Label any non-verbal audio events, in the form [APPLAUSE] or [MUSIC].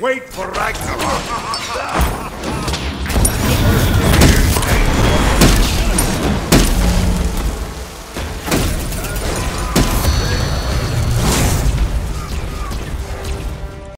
Wait for Ragnarok! [LAUGHS]